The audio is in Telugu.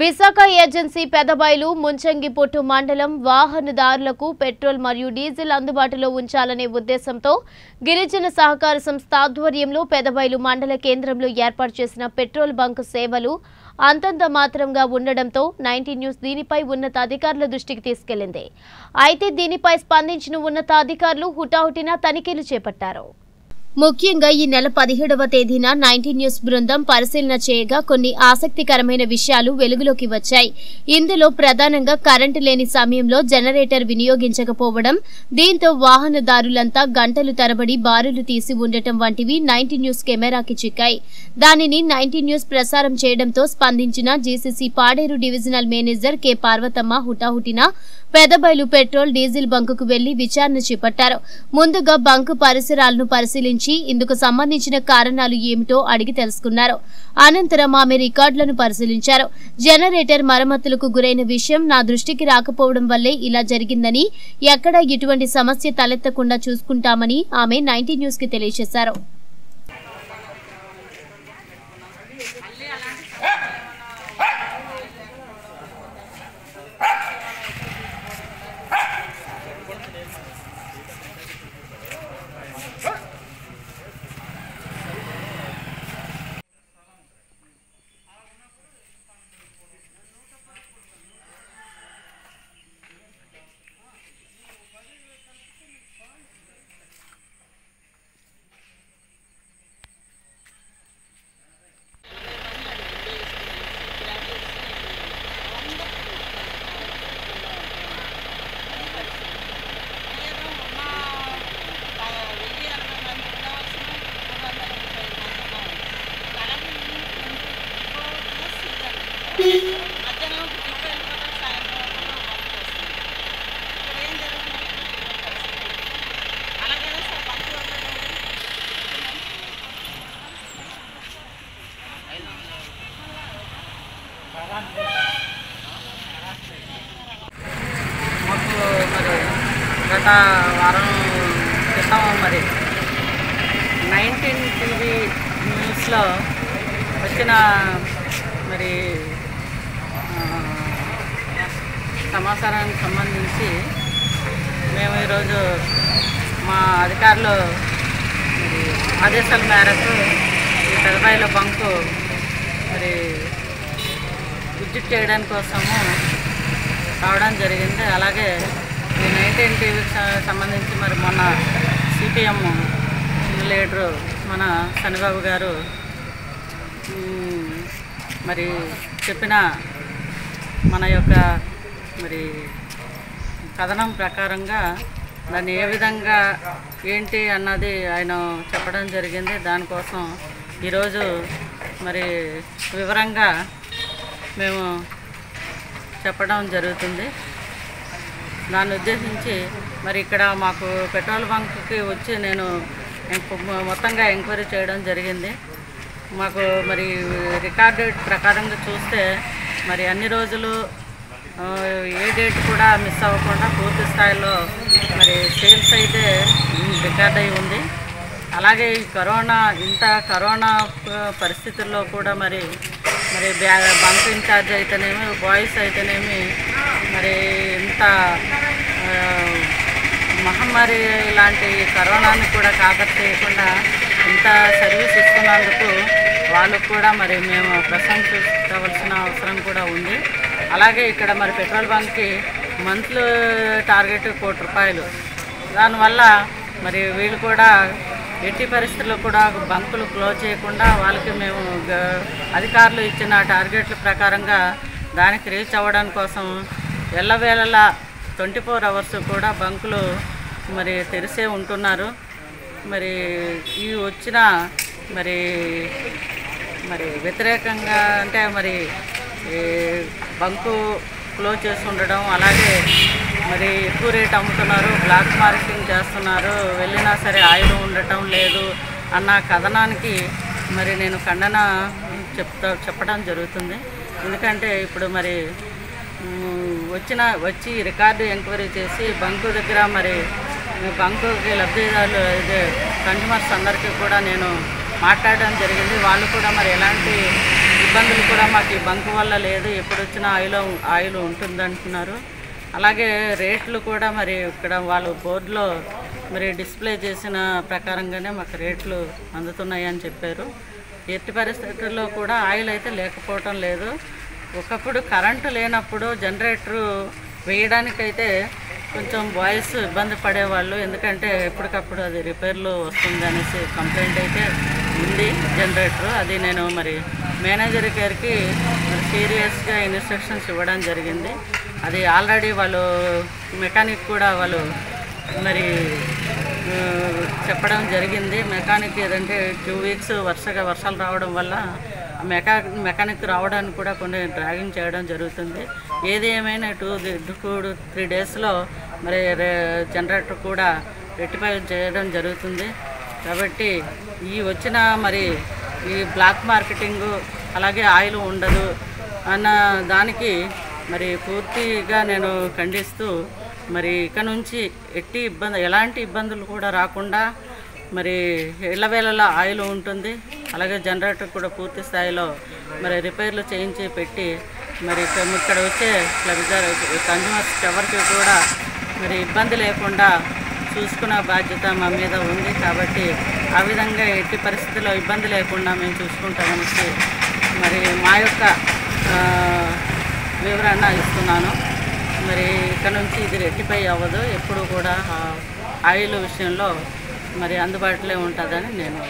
విశాఖ ఏజెన్సీ పెదబైలు ముంచంగిపొట్టు మండలం వాహనదారులకు పెట్రోల్ మరియు డీజిల్ అందుబాటులో ఉంచాలనే ఉద్దేశంతో గిరిజన సహకార సంస్థ ఆధ్వర్యంలో పెదబైలు మండల కేంద్రంలో ఏర్పాటు చేసిన పెట్రోల్ బంక్ సేవలు అంతంత మాత్రంగా ఉండడంతో నైన్టీ న్యూస్ దీనిపై ఉన్నతాధికారుల దృష్టికి తీసుకెళ్ళింది. అయితే దీనిపై స్పందించిన ఉన్నతాధికారులు హుటాహుటిన తనిఖీలు చేపట్టారు. ముఖ్యంగా ఈ నెల పదిహేడవ తేదీన నైన్టీన్ న్యూస్ బృందం పరిశీలన చేయగా కొన్ని ఆసక్తికరమైన విషయాలు వెలుగులోకి వచ్చాయి. ఇందులో ప్రధానంగా కరెంటు లేని సమయంలో జనరేటర్ వినియోగించకపోవడం దీంతో వాహనదారులంతా గంటలు తరబడి బారులు తీసి ఉండటం వంటివి నైన్టీన్ న్యూస్ కెమెరాకి చిక్కాయి. దానిని నైన్టీన్ న్యూస్ ప్రసారం చేయడంతో స్పందించిన GCC Paderu divisional manager K. Parvathamma హుటాహుటిన పెదబైలు పెట్రోల్ డీజిల్ బంకుకు వెళ్ళి విచారణ చేపట్టారు. ముందుగా బంకు పరిసరాలను పరిశీలించి ఇందుకు సంబంధించిన కారణాలు ఏమిటో అడిగి తెలుసుకున్నారు. అనంతరం ఆమె రికార్డులను పరిశీలించారు. జనరేటర్ మరమ్మతులకు గురైన విషయం నా దృష్టికి రాకపోవడం వల్లే ఇలా జరిగిందని ఎక్కడా ఇటువంటి సమస్య తలెత్తకుండా చూసుకుంటామని ఆమె నైన్టీ న్యూస్కి తెలియజేశారు. గత వారం క్రితం మరి. నైన్టీన్ టీవీ న్యూస్లో వచ్చిన మరి సమాచారానికి సంబంధించి మేము ఈరోజు మా అధికారులు ఆదేశాల మేరకు ఈ పెదబాయిల బంకు మరి విజిట్ చేయడానికి కోసము రావడం జరిగింది. అలాగే ఈ నైన్టీన్ టీవీకి సంబంధించి మరి మొన్న సిపిఎం లీడరు మన శనిబాబు గారు మరి చెప్పిన మన యొక్క మరి కథనం ప్రకారంగా దాన్ని ఏ విధంగా ఏంటి అన్నది ఆయన చెప్పడం జరిగింది. దానికోసం ఈరోజు మరి వివరంగా మేము చెప్పడం జరుగుతుంది. దాన్ని ఉద్దేశించి మరి ఇక్కడ మాకు పెట్రోల్ బంక్కి వచ్చి నేను మొత్తంగా ఎంక్వైరీ చేయడం జరిగింది. మాకు మరి రికార్డెడ్ ప్రకారంగా చూస్తే మరి అన్ని రోజులు ఏ డేట్ కూడా మిస్ అవ్వకుండా పూర్తి స్థాయిలో మరి సేల్స్ అయితే రికార్డ్ అయి ఉంది. అలాగే ఈ కరోనా ఇంత కరోనా పరిస్థితుల్లో కూడా మరి మరి బ్యాగ్ బంక్ ఇన్ఛార్జ్ అయితేనేమి బాయ్స్ అయితేనేమి మరి ఇంత మహమ్మారి లాంటి కరోనాని కూడా కాకట్టేయకుండా ఇంత సర్వీస్ ఇస్తున్నందుకు వాళ్ళకు కూడా మరి మేము ప్రశంసించవలసిన అవసరం కూడా ఉంది. అలాగే ఇక్కడ మరి పెట్రోల్ బంక్కి మంత్లీ టార్గెట్ కోటి రూపాయలు. దానివల్ల మరి వీళ్ళు కూడా ఎట్టి పరిస్థితుల్లో కూడా బంకులు క్లోజ్ చేయకుండా వాళ్ళకి మేము అధికారులు ఇచ్చిన టార్గెట్ల ప్రకారంగా దానికి రీచ్ అవ్వడం కోసం ఎల్లవేళలా ట్వంటీ ఫోర్ అవర్స్ కూడా బంకులు మరి తెరిసే ఉంటున్నారు. మరి ఈ వచ్చిన మరి మరి వ్యతిరేకంగా అంటే మరి బంకు క్లోజ్ చేసి ఉండడం అలాగే మరి ఎక్కువ రేట్ అమ్ముతున్నారు బ్లాక్ మార్కెటింగ్ చేస్తున్నారు వెళ్ళినా సరే ఆయుధం ఉండటం లేదు అన్న కథనానికి మరి నేను ఖండన చెప్తా చెప్పడం జరుగుతుంది. ఎందుకంటే ఇప్పుడు మరి వచ్చిన వచ్చి రికార్డు ఎంక్వైరీ చేసి బంకు దగ్గర మరి బంకుకి లబ్ధిదారులు అయితే కన్జ్యూమర్స్ అందరికీ కూడా నేను మాట్లాడడం జరిగింది. వాళ్ళు కూడా మరి ఎలాంటి ఇబ్బందులు కూడా మాకు ఈ బంకు వల్ల లేదు. ఎప్పుడు వచ్చినా ఆయిల్ ఆయిల్ ఉంటుందంటున్నారు. అలాగే రేట్లు కూడా మరి ఇక్కడ వాళ్ళు బోర్డులో మరి డిస్ప్లే చేసిన ప్రకారంగానే మాకు రేట్లు అందుతున్నాయి అని చెప్పారు. ఎట్టి పరిస్థితుల్లో కూడా ఆయిల్ అయితే లేకపోవటం లేదు. ఒకప్పుడు కరెంటు లేనప్పుడు జనరేటరు వేయడానికైతే కొంచెం బాయ్స్ ఇబ్బంది పడేవాళ్ళు. ఎందుకంటే ఎప్పటికప్పుడు అది రిపేర్లు వస్తుంది అనేసి కంప్లైంట్ అయితే ఉంది జనరేటర్. అది నేను మరి మేనేజర్ గారికి మరి సీరియస్గా ఇన్స్ట్రక్షన్స్ ఇవ్వడం జరిగింది. అది ఆల్రెడీ వాళ్ళు మెకానిక్ కూడా వాళ్ళు మరి చెప్పడం జరిగింది. మెకానిక్ ఏదంటే టూ వీక్స్ వరుసగా వర్షాలు రావడం వల్ల మెకా మెకానిక్ రావడానికి కూడా కొన్ని డ్రాగింగ్ చేయడం జరుగుతుంది. ఏది ఏమైనా టూ టూ త్రీ డేస్లో మరి జనరేటర్ కూడా రెట్టిఫై చేయడం జరుగుతుంది. కాబట్టి ఈ వచ్చిన మరి ఈ బ్లాక్ మార్కెటింగ్ అలాగే ఆయిల్ ఉండదు అన్న దానికి మరి పూర్తిగా నేను ఖండిస్తూ మరి ఇక నుంచి ఎట్టి ఇబ్బంది ఎలాంటి ఇబ్బందులు కూడా రాకుండా మరి ఇళ్ళవేళలా ఆయిల్ ఉంటుంది. అలాగే జనరేటర్ కూడా పూర్తి స్థాయిలో మరి రిపేర్లు చేయించి పెట్టి మరి ఇక్కడ వచ్చే లబ్ధిదారు కన్జ్యూమర్స్ ఎవరికి కూడా మరి ఇబ్బంది లేకుండా చూసుకునే బాధ్యత మా మీద ఉంది. కాబట్టి ఆ విధంగా ఎట్టి పరిస్థితుల్లో ఇబ్బంది లేకుండా మేము చూసుకుంటామనేసి మరి మా యొక్క వివరణ ఇస్తున్నాను. మరి ఇక్కడ నుంచి ఇది రెట్టిపై అవ్వదు. ఎప్పుడు కూడా ఆయిల్ విషయంలో మరి అందుబాటులో ఉంటుందని నేను